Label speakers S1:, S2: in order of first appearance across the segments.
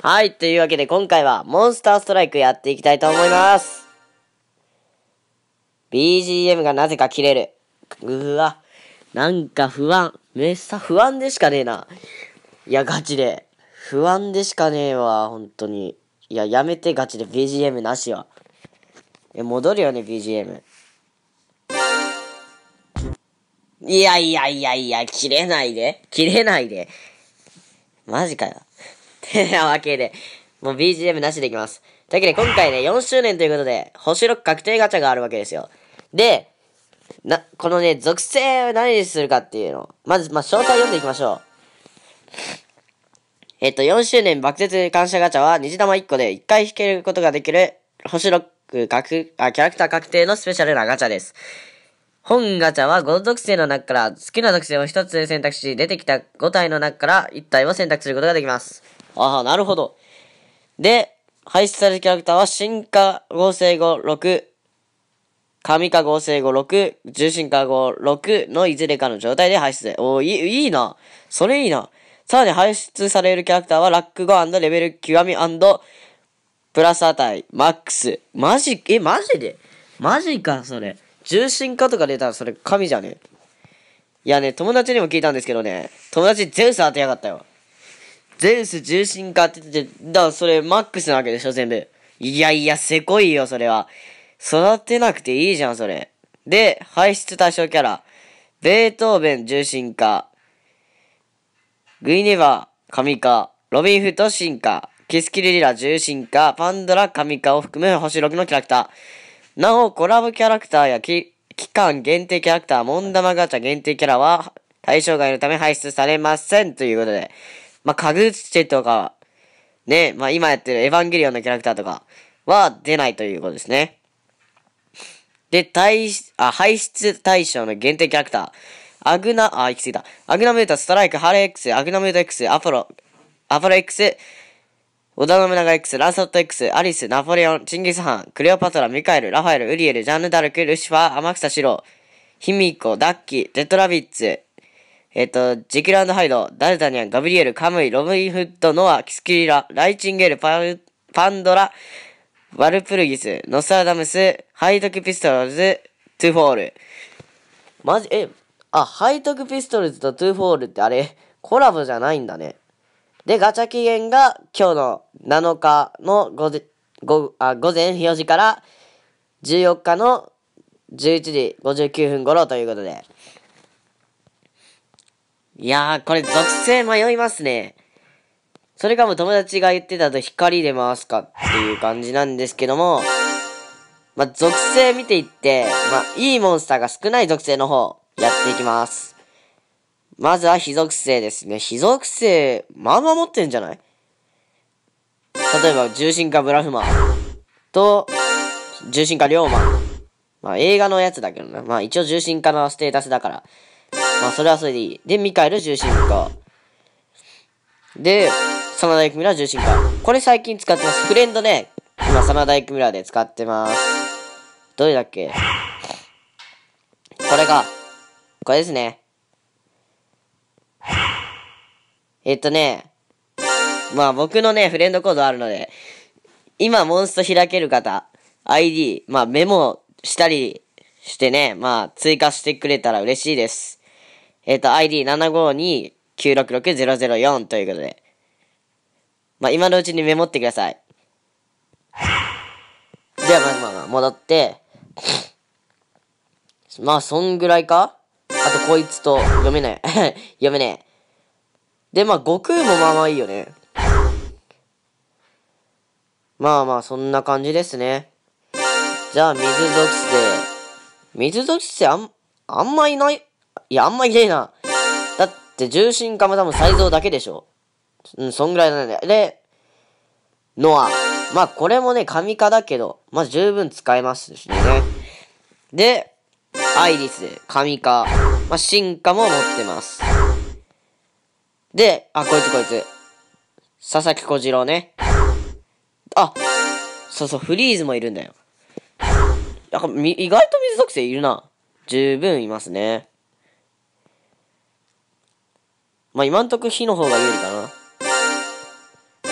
S1: はい、というわけで今回はモンスターストライクやっていきたいと思います。BGM がなぜか切れる。うわ、なんか不安。めっさ不安でしかねえな。いや、ガチで。不安でしかねえわ、本当に。いや、やめてガチで BGM なしは。え、戻るよね、BGM。いやいやいやいや、切れないで。切れないで。マジかよ。て なわけで、もう BGM なしでいきます。というわけで今回ね、4周年ということで、星6確定ガチャがあるわけですよ。で、な、このね、属性を何にするかっていうの。まず、まあ、詳細読んでいきましょう。えっと、4周年爆絶感謝ガチャは、虹玉1個で1回引けることができる、星6確、あ、キャラクター確定のスペシャルなガチャです。本ガチャは5属性の中から好きな属性を1つ選択し、出てきた5体の中から1体を選択することができます。ああ、なるほど。で、排出されるキャラクターは進化合成後6、神化合成後6、重心化後6のいずれかの状態で排出。おいい、いいな。それいいな。さらに排出されるキャラクターはラック5レベル極みプラス値、マックス。マジ、え、マジで？マジか、それ。重心化とか出たらそれ神じゃね？いやね、友達にも聞いたんですけどね、友達ゼウス当てやがったよ。ゼウス重心化って言って、だからそれマックスなわけでしょ、全部。いやいや、せこいよ、それは。育てなくていいじゃん、それ。で、排出対象キャラ。ベートーベン重心化。グイネバー神化。ロビンフット進化。キスキリリラ重心化。パンドラ神化を含む星6のキャラクター。なお、コラボキャラクターや期間限定キャラクター、モンダマガチャ限定キャラは対象外のため排出されませんということで。まあ、カグチェとか、ね、まあ、今やってるエヴァンゲリオンのキャラクターとかは出ないということですね。で、対、あ、排出対象の限定キャラクター。アグナ、あ、行き過ぎた。アグナムータ、ストライク、ハレ X、アグナムータ X、アポロ、アポロ X、織田信長 X、ランスロット X、アリス、ナポレオン、チンギスハン、クレオパトラ、ミカエル、ラファエル、ウリエル、ジャンヌ・ダルク、ルシファー、天草四郎、ヒミコ、ダッキー、デッドラビッツ、えっ、と、ジキラハイド、ダルタニャン、ガブリエル、カムイ、ロビンフッド、ノア、キスキルリラ、ナイチンゲール、パパンドラ、ワルプルギス、ノストラダムス、ハイドクピストルズ、トゥフォール。マジ、え、あ、ハイトクピストルズとトゥフォールってあれ、コラボじゃないんだね。で、ガチャ期限が今日の7日の午前、午あ午前4時から14日の11時59分頃ということで。いやー、これ属性迷いますね。それかも友達が言ってたと光で回すかっていう感じなんですけども、ま、属性見ていって、ま、いいモンスターが少ない属性の方、やっていきます。まずは非属性ですね。非属性、まあまあ持ってんじゃない？例えば、重心化ブラフマンと、重心化龍馬。まあ映画のやつだけどな。まあ一応重心化のステータスだから。まあそれはそれでいい。で、ミカエル重心化。で、真田幸村重心化。これ最近使ってます。フレンドね、今真田幸村で使ってます。どれだっけ？これか。これですね。えっとね、まあ僕のね、フレンドコードあるので、今モンスト開ける方、ID、まあメモしたりしてね、まあ追加してくれたら嬉しいです。えっと ID752966004 ということで。まあ、今のうちにメモってください。では、まずまあ、戻って、まあ、そんぐらいか？あと、こいつと、読めない。読めねえ。で、まあ、悟空もまあまあいいよね。まあまあ、そんな感じですね。じゃあ、水属性。水属性あん、あんまいない？いや、あんまいねえな。だって、重心化も多分サイズだけでしょ。うん、そんぐらいなんだよ。で、ノア。まあ、これもね、神化だけど、まあ、十分使えますしね。で、アイリス、神化。まあ、進化も持ってます。で、あ、こいつこいつ。佐々木小次郎ね。あ、そうそう、フリーズもいるんだよ。や意外と水属性いるな。十分いますね。まあ、今んとこ火の方が有利かな。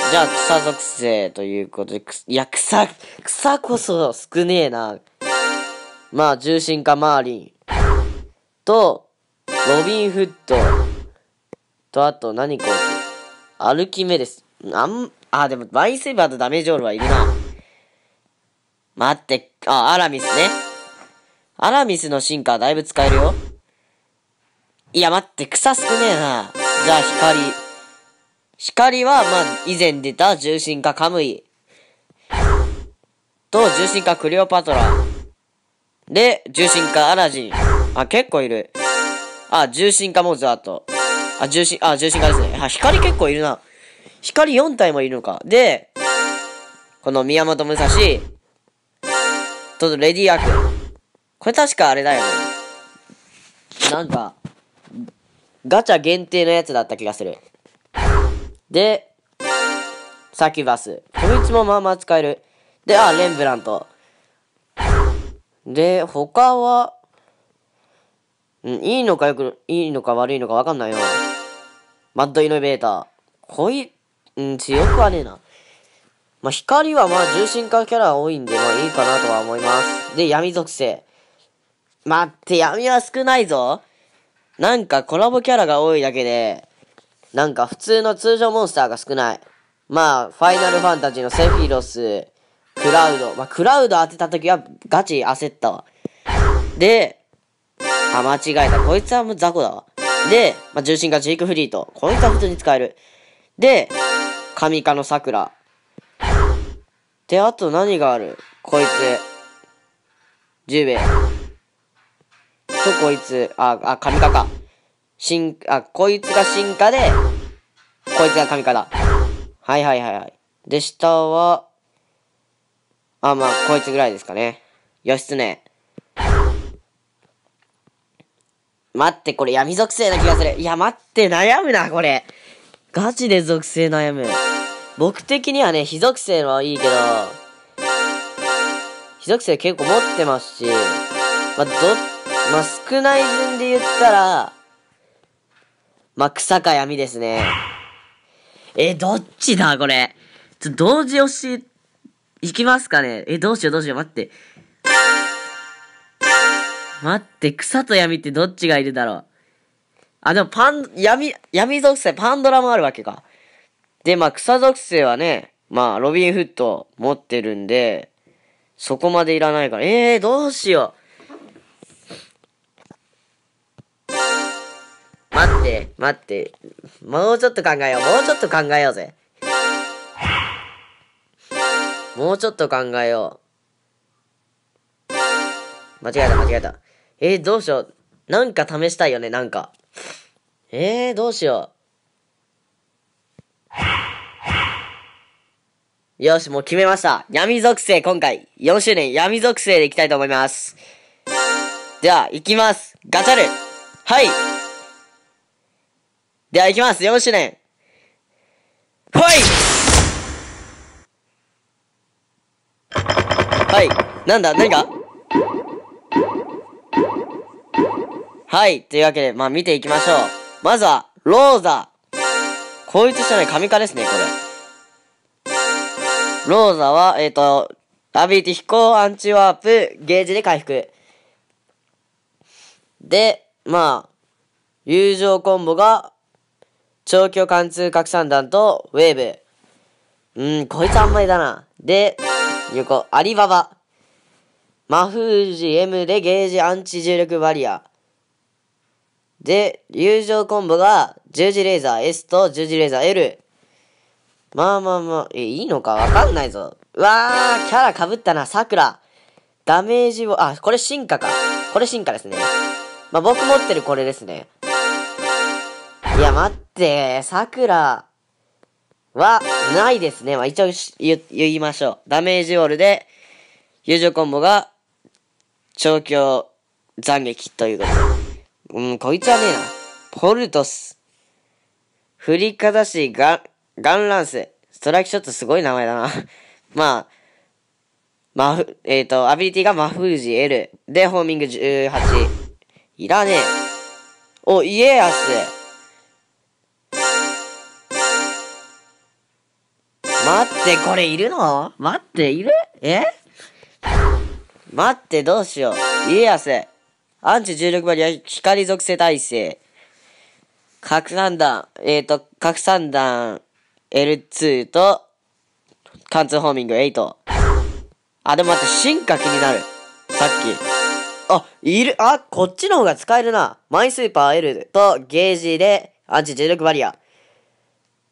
S1: じゃあ草属性ということで、いや、草、草こそ少ねえな。まあ、重心化マーリン。と、ロビンフッド。と、あと、何こいつ。アルキメデス。あん、あ、でも、バイセーバーとダメージオールはいるな。待って、あ、アラミスね。アラミスの進化はだいぶ使えるよ。いや、待って、草少ねえな。じゃあ、光。光は、まあ、以前出た重心化カムイ。と、重心化クレオパトラ。で、重心化アラジン。あ、結構いる。あ、重心化モザート。あ、重心、あ、重心化ですね。あ、光結構いるな。光4体もいるのか。で、この宮本武蔵、と、レディアーク。これ確かあれだよね。なんか、ガチャ限定のやつだった気がする。で、サキュバス。こいつもまあまあ使える。で、あ、レンブラント。で、他は、うん、いいのかよく、いいのか悪いのかわかんないよ。マッドイノベーター。こい、うん、強くはねえな。まあ、光はまあ重心化キャラ多いんで、まあいいかなとは思います。で、闇属性。待って、闇は少ないぞ。なんかコラボキャラが多いだけで、なんか普通の通常モンスターが少ない。まあ、ファイナルファンタジーのセフィロス、クラウド。まあ、クラウド当てた時はガチ焦ったわ。で、あ、間違えた。こいつはもう雑魚だわ。で、まあ、重心がジークフリート。こいつは普通に使える。で、神化の桜。で、あと何がある？こいつ。十兵衛。と、こいつ。あ、あ、神化か。進、あ、こいつが進化で、こいつが神化だ。はいはいはいはい。で、下は、あ、まあ、こいつぐらいですかね。義経。待って、これ闇属性な気がする。いや、待って、悩むな、これ。ガチで属性悩む。僕的にはね、非属性はいいけど、非属性結構持ってますし、まあ、どっ、まあ、少ない順で言ったら、まあ、草か闇ですね。え、どっちだこれ？ちょ、同時押し、いきますかねえ、どうしようどうしよう、待って。待って、草と闇ってどっちがいるだろう？あ、でもパン、闇、闇属性、パンドラもあるわけか。で、まあ、草属性はね、まあ、ロビンフット持ってるんで、そこまでいらないから。ええー、どうしよう。待って、もうちょっと考えよう。もうちょっと考えようぜ。もうちょっと考えよう。間違えた、間違えた。えー、どうしよう。なんか試したいよね、なんか。えー、どうしよう。よし、もう決めました。闇属性、今回、4周年闇属性でいきたいと思います。では、いきます。ガチャル。はい。では、いきます。4周年。ほいはい。なんだ？何か？はい。というわけで、まあ見ていきましょう。まずは、ローザ。こいつじゃない神化ですね、これ。ローザは、えっ、ー、と、アビリティ飛行アンチワープ、ゲージで回復。で、まあ、友情コンボが、長距貫通拡散弾と、ウェーブ。うん、こいつあんまりだな。で、横、アリババ。マフージ M でゲージアンチ重力バリア。で、友情コンボが十字レーザー S と十字レーザー L。まあまあまあ、え、いいのか？わかんないぞ。うわー、キャラ被ったな、桜。ダメージを、あ、これ進化か。これ進化ですね。まあ僕持ってるこれですね。いや、待って、桜は、ないですね。まあ一応言言いましょう。ダメージオールで、友情コンボが、調教斬撃ということで。うん、こいつはねえな。ポルトス。振りかざしガン、ガンランス。ストライクショットすごい名前だな。まあ、マフ、えっ、ー、と、アビリティがマフージ L。で、ホーミング18。いらねえ。お、イエアス。待って、これいるの？待って、いる？え？待って、どうしよう。家康。アンチ重力バリア光属性耐性。核散弾、えっ、ー、と、核散弾 L2 と、貫通ホーミング8。あ、でも待って、進化気になる。さっき。あ、いる、あ、こっちの方が使えるな。マイスーパー L とゲージでアンチ重力バリア。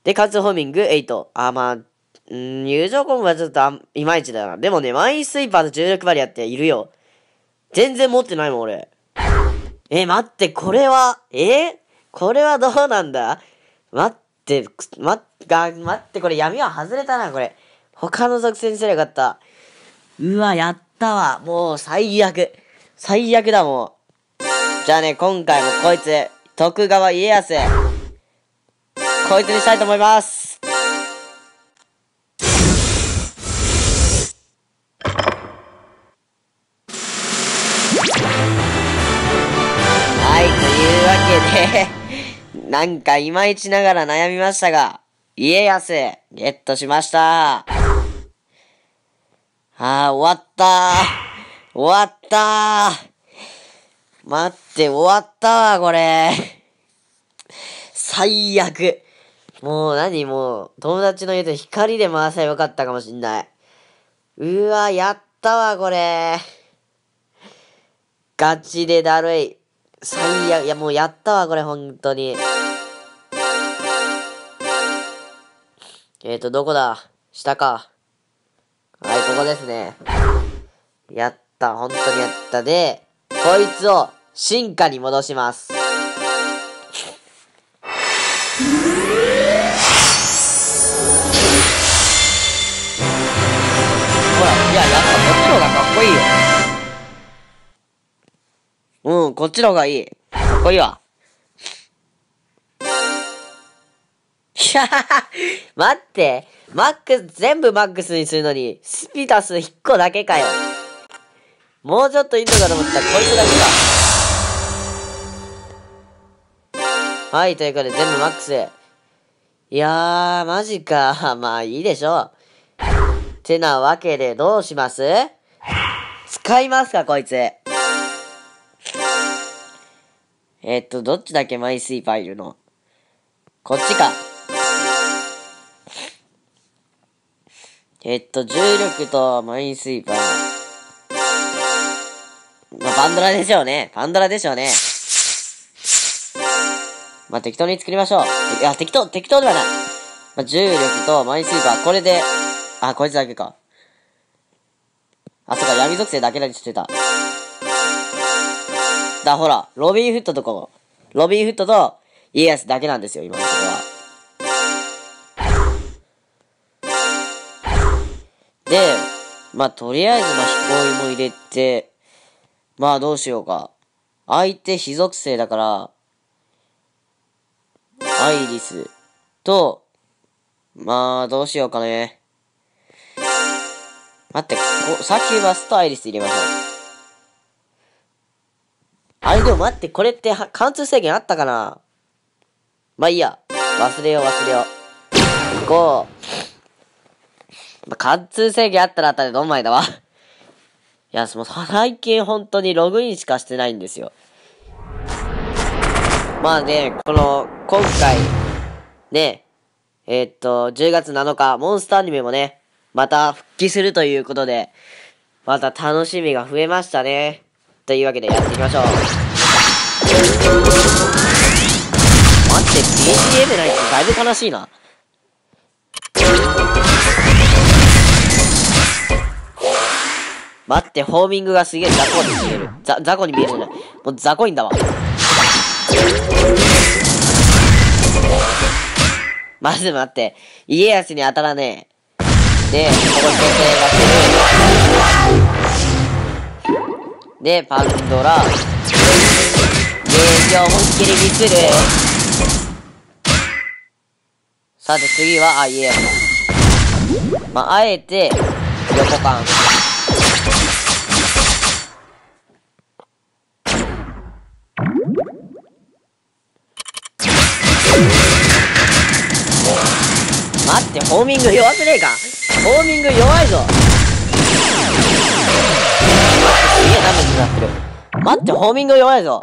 S1: で、貫通ホーミング8。あ、まあ、ん友情コンボはちょっとあいまいちだな。でもね、マインスイーパーと重力バリアっているよ。全然持ってないもん、俺。え、待って、これは、え？これはどうなんだ？待って、ま、が、待って、これ闇は外れたな、これ。他の属性にすればよかった。うわ、やったわ。もう、最悪。最悪だ、もう。じゃあね、今回もこいつ、徳川家康。こいつにしたいと思います。なんかいまいちながら悩みましたが、家康、ゲットしました。ああ、終わった終わった待って、終わったわ、これ。最悪。もう何？もう、友達の言うと光で回せばよかったかもしんない。うわ、やったわ、これ。ガチでだるい。最悪。いや、もうやったわ、これ、本当に。えーと、どこだ？下か。はい、ここですね。やった。本当にやった。で、こいつを進化に戻します。ほら、いや、やっぱこっちの方がかっこいいよ。うん、こっちの方がいい。かっこいいわ。い や待って。マックス、全部マックスにするのに、スピタス1個だけかよ。もうちょっといいのかと思ったら、こいつだけか。はい、ということで全部マックス。いやー、マジか。まあいいでしょう。てなわけで、どうします？使いますか、こいつ。えっと、どっちだっけマイスイパーいるのこっちか。えっと、重力とマインスイーパー。まあ、パンドラでしょうね。パンドラでしょうね。まあ、適当に作りましょう。いや、適当、適当ではない。まあ、重力とマインスイーパー、これで、あ、こいつだけか。あ、そっか、闇属性だけだけしてた。だ、ほら、ロビンフットとかロビンフットと家康だけなんですよ、今で、まあ、とりあえず、まあ、飛行も入れて、まあ、どうしようか。相手非属性だから、アイリスと、まあ、どうしようかね。待って、こさっきはスとアイリス入れましょう。あれでも待って、これって貫通制限あったかな？まあいいや。忘れよう忘れよう。行こう。まあ、貫通制限あったらあったでどんまいだわ。いや、その最近本当にログインしかしてないんですよ。まあね、この、今回、ね、えー、っと、10月7日、モンスターアニメもね、また復帰するということで、また楽しみが増えましたね。というわけでやっていきましょう。待って、BGM ないってだいぶ悲しいな。待って、ホーミングがすげえ雑魚に見える。ザ、雑魚に見えるじゃない。もう雑魚いんだわ。まず待って、家康に当たらねえ。で、この女性がする。で、パンドラ。ゲージを思いっきりミスる。さて次は、あ、家康。まあ、あえて、横感。待って、ホーミング弱くねえかホーミング弱いぞすげえダメージになってる。待って、ホーミング弱いぞ。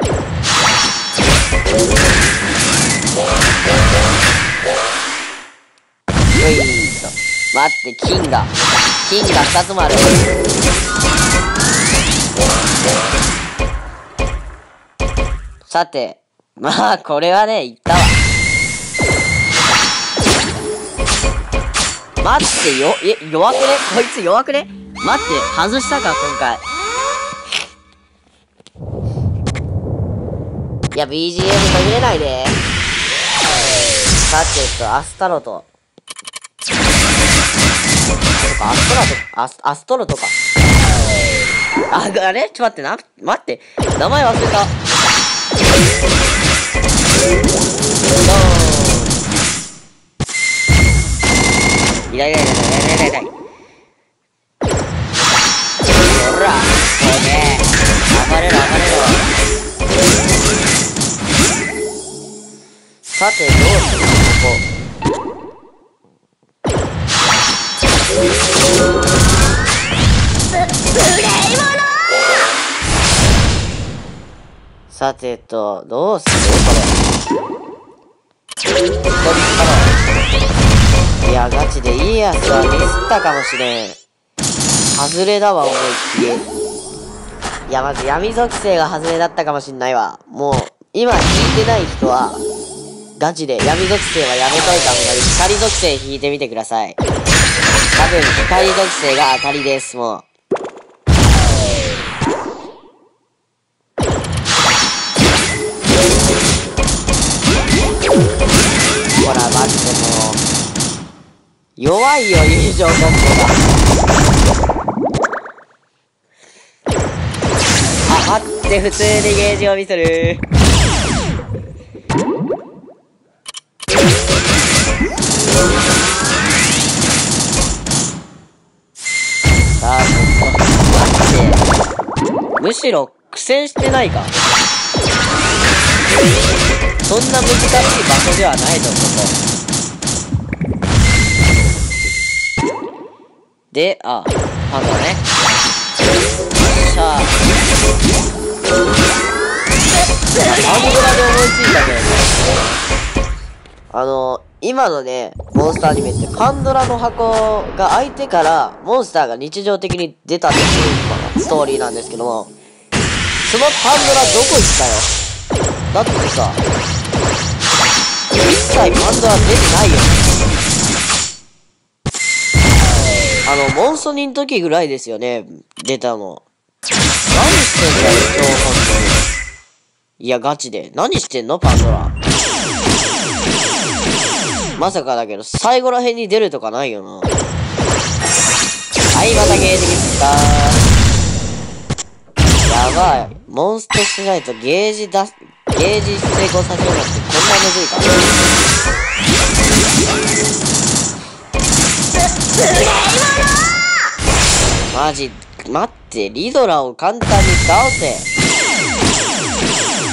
S1: よいしょ。待って、金が。金が2つもある。さて、まあ、これはね、いったわ。待って、よ、え、弱くね？こいつ弱くね？待って、外したか、今回。いや、BGM 途切れないで。さて、えっと、アスタロと。とか、アストラとか、アス、アストロとか。あ、あれちょっと待ってな、待って。名前忘れた。いらいらいらいらいらいらい。ほら、おね暴れろ暴れろ。さて、どうする？ここさてと、どうするこれ。一人から。いや、ガチでいいやつはミスったかもしれん。外れだわ、思いっきり。いや、まず闇属性が外れだったかもしんないわ。もう、今引いてない人は、ガチで闇属性はやめといた方がいい。光属性引いてみてください。多分、光属性が当たりです、もう。弱いよ、友情コンボが。あ、待って、普通にゲージを見せる。さあ、ちょっと、待って。むしろ苦戦してないか。そんな難しい場所ではないぞ、こで、あ、パンダね。さあ。アングラで思いついたけどね。あの、今のね、モンスターアニメってパンドラの箱が開いてから、モンスターが日常的に出たっていう、まストーリーなんですけども、そのパンドラどこ行ったよ？だってさ、一切パンドラ出てないよ。あの、モンストニの時ぐらいですよね、出たの。何してんだよ、今日、本当に。いや、ガチで。何してんの、パンドラ。まさかだけど、最後ら辺に出るとかないよな。はい、またゲージミスったやばい。モンストしないとゲージ出す、ゲージ成功させるのってこんなむずいかマジ、待って、リドラを簡単に倒せ。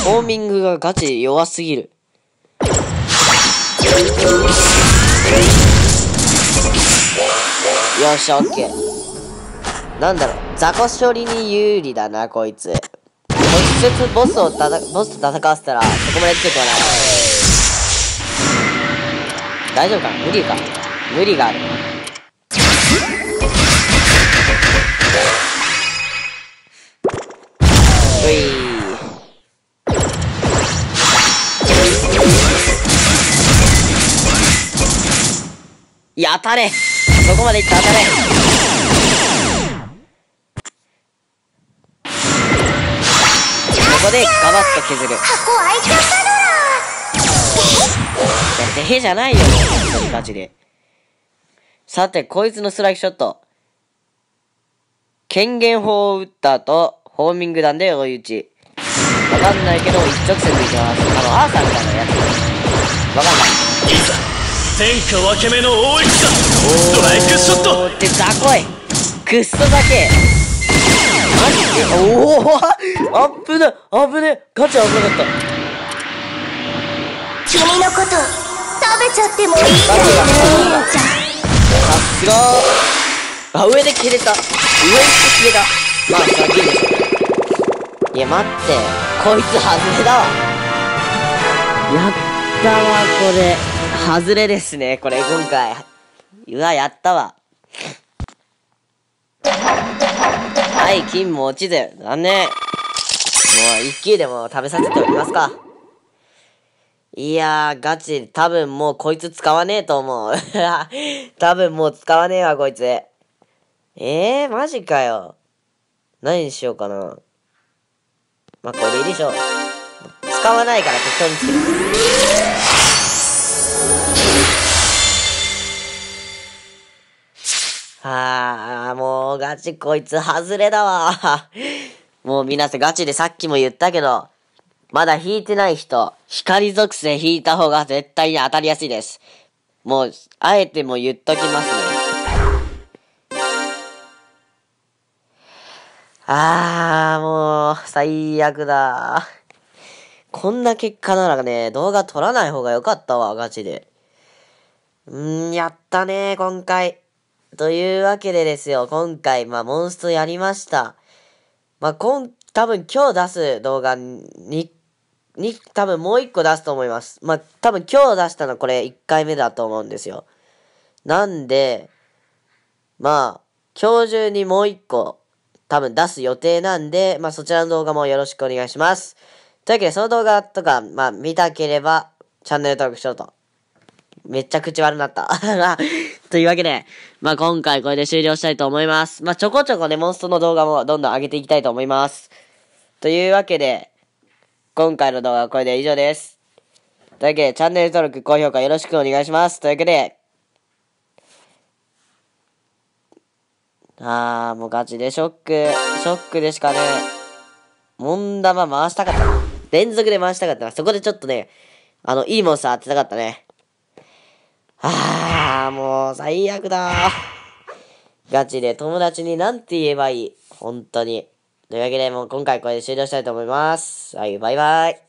S1: ホーミングがガチ弱すぎる。よし、オッケー。なんだろう、雑魚処理に有利だな、こいつ。直接ボスをたた、ボスと戦わせたら、そこまで強くはない。大丈夫か？無理か無理がある。や、当たれ。そこまでいった当たれ。ここでガバッと削る。
S2: 箱開いちゃったの
S1: いや、てへじゃないよ、もうガチで。さて、こいつのストライクショット。権限砲を撃った後、ホーミング弾で追い打ち。わかんないけど、一直線でいきます。あの、アーサーみたいなやつ。わかんない。
S3: いざ天下分け目の大戦ストライクショット
S1: おーって雑魚いクッソだけマジで？おおあっぶねあぶねガチ危なかった
S2: 君のこと食べちゃってもいいんだよ
S1: ガチが
S2: 姉ちゃん
S1: あ、上で切れた。上行って切れた。まあ、それはいいでしょ。いや、待って。こいつ外れだわ。やったわ、これ。外れですね、これ、今回。うわ、やったわ。はい、金も落ちず。残念。もう、一球でも食べさせておきますか。いやー、ガチ、多分もうこいつ使わねえと思う。多分もう使わねえわ、こいつ。えー、マジかよ。何にしようかな。まあ、これでいいでしょう。使わないから適当につける。あ、もうガチこいつ外れだわ。もう皆さんガチでさっきも言ったけど、まだ引いてない人、光属性引いた方が絶対に当たりやすいです。もう、あえても言っときますね。あー、もう、最悪だ。こんな結果ならね、動画撮らない方が良かったわ、ガチで。うー、やったね、今回。というわけでですよ、今回、まあ、モンストやりました。まあ、こん、多分今日出す動画に、に、多分もう一個出すと思います。まあ、多分今日出したのこれ1回目だと思うんですよ。なんで、まあ、今日中にもう一個、多分出す予定なんで、まあそちらの動画もよろしくお願いします。というわけで、その動画とか、まあ見たければ、チャンネル登録しろと。めっちゃ口悪なった。というわけで、まあ今回これで終了したいと思います。まあちょこちょこね、モンストの動画もどんどん上げていきたいと思います。というわけで、今回の動画はこれで以上です。というわけで、チャンネル登録、高評価よろしくお願いします。というわけで、あー、もうガチでショック。ショックでしかね、モン玉回したかった。連続で回したかった。そこでちょっとね、あの、いいモンスター当てたかったね。あー、もう最悪だガチで友達になんて言えばいい？本当に。というわけで、もう今回これで終了したいと思います。はい、バイバイ。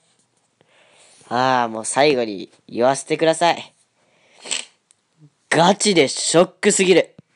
S1: ああ、もう最後に言わせてください。ガチでショックすぎる。